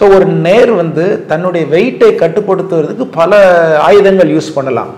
So ஒரு நேர் வந்து தன்னுடைய வெயிட்டை கட்டுப்படுத்துவதற்கு பல ஆயுதங்கள் யூஸ் பண்ணலாம்.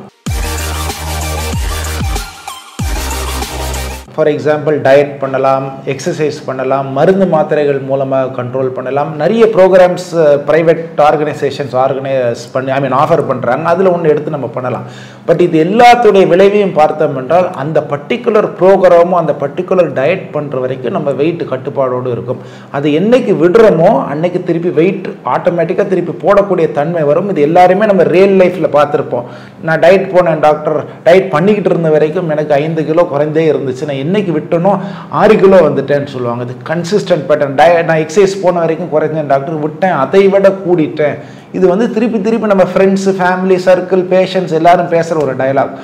ஃபார் எக்ஸாம்பிள் டயட் பண்ணலாம் எக்ஸசைஸ் பண்ணலாம் மருந்து மாத்திரைகள் மூலமாக கண்ட்ரோல் பண்ணலாம். நிறைய ப்ரோக்ராம்ஸ் ப்ரைவேட் ஆர்கனைசேஷன்ஸ் ஆர்கனைஸ் பண்ணி ஐ மீன் ஆஃபர் பண்ணுறாங்க அதில் ஒன்று எடுத்து நம்ம பண்ணலாம். பட் இது எல்லாத்துடைய விளைவையும் பார்த்தோம் என்றால் அந்த பர்டிகுலர் ப்ரோக்ராமும் அந்த பர்டிகுலர் டயட் பண்ணுற வரைக்கும் நம்ம வெயிட் கட்டுப்பாடோடு இருக்கும். அது என்னைக்கு விடுறோமோ அன்னைக்கு திருப்பி வெயிட் ஆட்டோமேட்டிக்காக திருப்பி போடக்கூடிய தன்மை வரும். இது எல்லாருமே நம்ம ரியல் லைஃப்பில் பார்த்துருப்போம். நான் டயட் போனேன் டாக்டர் டயட் பண்ணிக்கிட்டு இருந்த வரைக்கும் எனக்கு ஐந்து கிலோ குறைந்தே இருந்துச்சு நான் என்னைக்கு விட்டனோ ஆறு கிலோ வந்துட்டேன்னு சொல்லுவாங்க. இது கன்சிஸ்டன்ட் பேட்டர்ன் டய நான் எக்ஸசைஸ் போன வரைக்கும் குறைஞ்சேன் டாக்டர் விட்டேன் அதை விட கூடிட்டேன். இது வந்து திருப்பி திருப்பி நம்ம ஃப்ரெண்ட்ஸு ஃபேமிலி சர்க்கிள் பேஷண்ட்ஸ் எல்லாரும் பேசுகிற ஒரு டயலாக்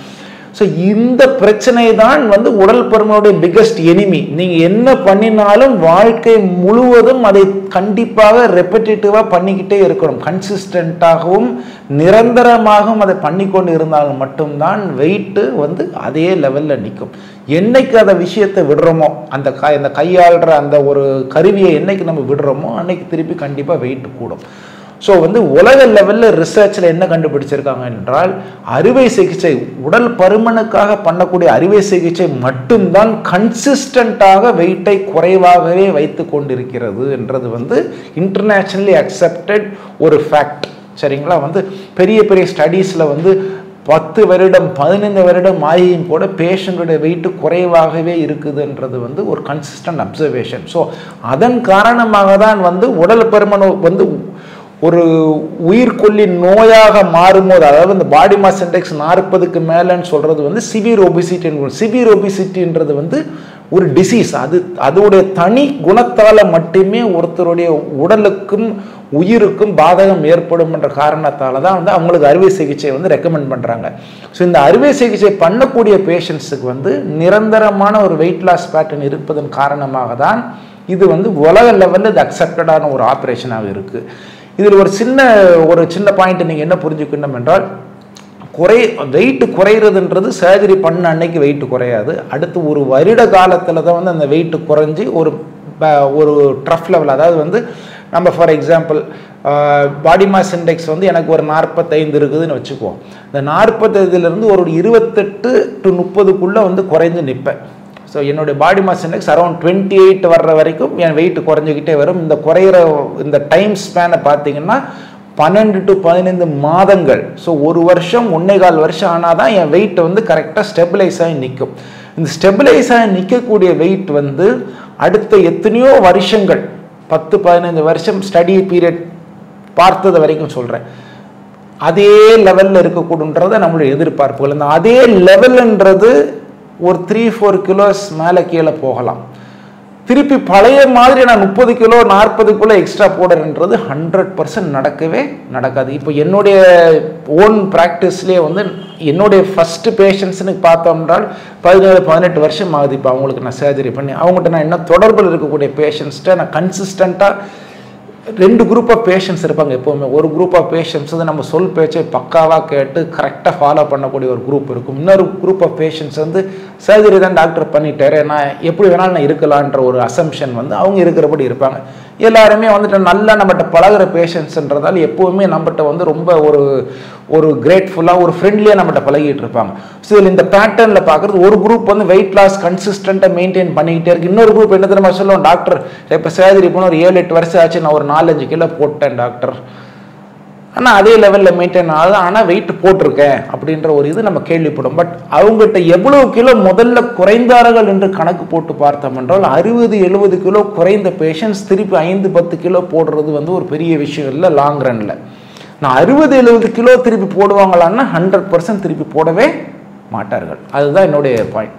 ஸோ இந்த பிரச்சனை தான் வந்து உடல் பருமனுடைய பிக்கஸ்ட் எனிமி நீங்கள் என்ன பண்ணினாலும் வாழ்க்கை முழுவதும் அதை கண்டிப்பாக ரெப்படேட்டிவாக பண்ணிக்கிட்டே இருக்கணும். கன்சிஸ்டண்ட்டாகவும் நிரந்தரமாகவும் அதை பண்ணிக்கொண்டு இருந்தால் மட்டும்தான் வெயிட்டு வந்து அதே லெவலில் நிற்கும். என்னைக்கு அந்த விஷயத்தை விடுறோமோ அந்த க அந்த கையாளுற அந்த ஒரு கருவியை என்னைக்கு நம்ம விடுறோமோ அன்னைக்கு திருப்பி கண்டிப்பாக வெயிட் கூடும். ஸோ வந்து உலக லெவலில் ரிசர்ச்சில் என்ன கண்டுபிடிச்சிருக்காங்க என்றால் அறுவை சிகிச்சை உடல் பருமனுக்காக பண்ணக்கூடிய அறுவை சிகிச்சை மட்டும்தான் கன்சிஸ்டண்ட்டாக வெயிட்டை குறைவாகவே வைத்து கொண்டிருக்கிறது என்றது வந்து இன்டர்நேஷ்னலி அக்செப்டட் ஒரு ஃபேக்ட் சரிங்களா? வந்து பெரிய பெரிய ஸ்டடீஸில் வந்து பத்து வருடம் பதினைந்து வருடம் ஆகியும் கூட பேஷண்ட்டோட வெயிட்டு குறைவாகவே இருக்குதுன்றது வந்து ஒரு கன்சிஸ்டன்ட் அப்சர்வேஷன் ஸோ அதன் காரணமாக தான் வந்து உடல் பருமன் வந்து ஒரு உயிர்கொல்லி நோயாக மாறும்போது அதாவது இந்த பாடி மாஸ் இண்டெக்ஸ் நாற்பதுக்கு மேலேன்னு சொல்கிறது வந்து சிவியர் ஒபிசிட்டின்னு சிவியர் ஒபிசிட்டின்றது வந்து ஒரு டிசீஸ் அது அதோடைய தனி குணத்தால் மட்டுமே ஒருத்தருடைய உடலுக்கும் உயிருக்கும் பாதகம் ஏற்படும் என்ற காரணத்தால் தான் வந்து அவங்களுக்கு அறுவை சிகிச்சை வந்து ரெக்கமெண்ட் பண்ணுறாங்க ஸோ இந்த அறுவை சிகிச்சை பண்ணக்கூடிய பேஷண்ட்ஸுக்கு வந்து நிரந்தரமான ஒரு வெயிட் லாஸ் பேட்டர்ன் இருப்பதன் காரணமாக தான் இது வந்து உலக லெவலில் இது அக்செப்டடான ஒரு ஆப்ரேஷனாக இருக்குது இதில் ஒரு சின்ன ஒரு சின்ன பாயிண்ட் நீங்கள் என்ன புரிஞ்சுக்கணும் என்றால் குறை வெயிட் குறையிறதுன்றது சர்ஜரி பண்ண அன்னைக்கு வெயிட் குறையாது. அடுத்து ஒரு வருட காலத்தில் தான் வந்து அந்த வெயிட் குறைஞ்சி ஒரு ஒரு ட்ரஃப் லெவல் அதாவது வந்து நம்ம for example body mass index வந்து எனக்கு ஒரு நாற்பத்தைந்து இருக்குதுன்னு வச்சுக்குவோம். இந்த நாற்பத்தைந்துலேருந்து ஒரு இருபத்தெட்டு டு முப்பதுக்குள்ளே வந்து குறைஞ்சு நிற்பேன் ஸோ என்னுடைய body mass index around twenty eight வர்ற வரைக்கும் என் வெயிட் குறைஞ்சிக்கிட்டே வரும். இந்த குறையிற இந்த டைம் ஸ்பேனை பார்த்தீங்கன்னா பன்னெண்டு டு பதினைந்து மாதங்கள். ஸோ ஒரு வருஷம் ஒன்னே கால் வருஷம் ஆனால் தான் என் வெயிட் வந்து கரெக்டாக ஸ்டெபிளைஸ் ஆகி நிற்கும். இந்த ஸ்டெபிளைஸ் ஆகி நிற்கக்கூடிய வெயிட் வந்து அடுத்த எத்தனையோ வருஷங்கள் பத்து பதினைந்து வருஷம் ஸ்டடி பீரியட் பார்த்தது வரைக்கும் சொல்கிறேன் அதே லெவலில் இருக்கக்கூடுன்றத நம்மளுடைய எதிர்பார்ப்புகள். இந்த அதே லெவல்ன்றது ஒரு த்ரீ ஃபோர் கிலோஸ் மேலே கீழே போகலாம். திருப்பி பழைய மாதிரி நான் முப்பது கிலோ நாற்பதுக்குள்ளே எக்ஸ்ட்ரா போடுறேன்றது ஹண்ட்ரட் பர்சன்ட் நடக்கவே நடக்காது. இப்போ என்னுடைய ஓன் ப்ராக்டிஸ்லேயே வந்து என்னுடைய ஃபஸ்ட்டு பேஷண்ட்ஸ்னு பார்த்தோம்னால் பதினேழு பதினெட்டு வருஷம் ஆகுது. இப்போ அவங்களுக்கு நான் சர்ஜரி பண்ணி அவங்ககிட்ட நான் என்ன தொடர்பில் இருக்கக்கூடிய பேஷண்ட்ஸ்கிட்ட நான் கன்சிஸ்டண்ட்டாக ரெண்டு குரூப் ஆஃப் பேஷண்ட்ஸ் இருப்பாங்க எப்போவுமே. ஒரு குரூப் ஆஃப் பேஷண்ட்ஸ் வந்து நம்ம சொல் பேச்சை பக்காவாக கேட்டு கரெக்டாக ஃபாலோ பண்ணக்கூடிய ஒரு குரூப் இருக்கும். இன்னொரு குரூப் ஆஃப் பேஷண்ட்ஸ் வந்து சர்ஜரி தான் டாக்டர் பண்ணிட்டாரு. நான் எப்படி வேணாலும் நான் இருக்கலான்ற ஒரு அசம்ஷன் வந்து அவங்க இருக்கிறபடி இருப்பாங்க. எல்லாருமே வந்துட்டு நல்லா நம்மகிட்ட பழகிற பேஷண்ட்ஸ்ன்றதால எப்போவுமே நம்மகிட்ட வந்து ரொம்ப ஒரு ஒரு கிரேட்ஃபுல்லாக ஒரு ஃப்ரெண்ட்லியாக நம்மகிட்ட பழகிட்டு இருப்பாங்க. ஸோ இதில் இந்த பேட்டர்னில் பார்க்குறது ஒரு குரூப் வந்து வெயிட் லாஸ் கன்சிஸ்டண்ட்டாக மெயின்டைன் பண்ணிக்கிட்டே இருக்கு. இன்னொரு குரூப் என்ன தெரியுமா சொல்லுவோம் டாக்டர் இப்போ சேதரி போன ஒரு ஏழு எட்டு வருஷம் ஆச்சு நான் ஒரு நாலஞ்சு கிலோ போட்டேன் டாக்டர் ஆனால் அதே லெவலில் மெயின்டைன் ஆகுது. ஆனால் வெயிட் போட்டிருக்கேன் அப்படின்ற ஒரு இது நம்ம கேள்விப்படும். பட் அவங்ககிட்ட எவ்வளவு கிலோ முதல்ல குறைந்தார்கள் என்று கணக்கு போட்டு பார்த்தோம் என்றால் அறுபது எழுபது கிலோ குறைந்த பேஷண்ட்ஸ் திருப்பி ஐந்து பத்து கிலோ போடுறது வந்து ஒரு பெரிய விஷயம் இல்லை லாங் ரனில் நான் அறுபது எழுபது கிலோ திருப்பி போடுவாங்களான்னா ஹண்ட்ரட் பர்சன்ட் திருப்பி போடவே மாட்டார்கள். அதுதான் என்னுடைய பாயிண்ட்